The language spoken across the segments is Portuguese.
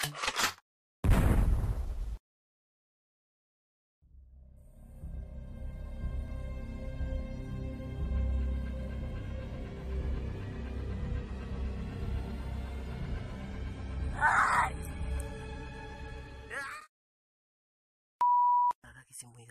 lagi sembunyi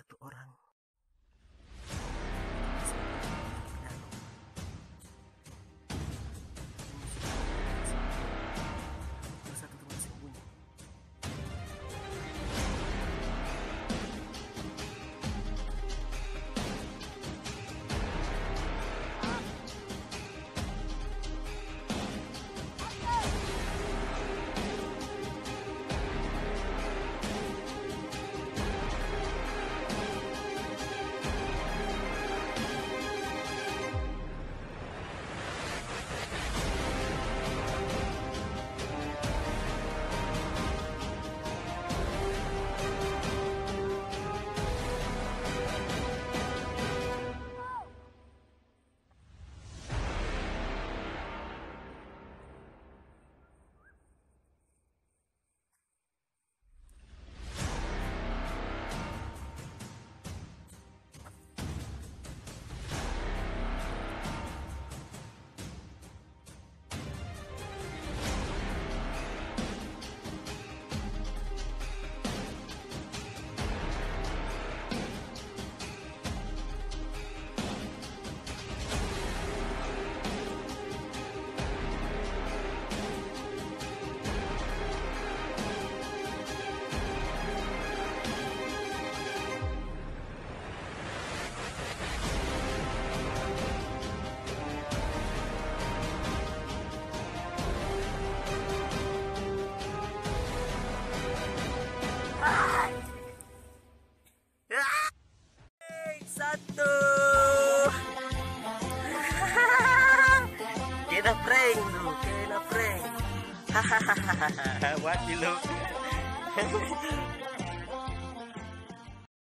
satu kita prank lu kita prank. Hahaha. Mati lu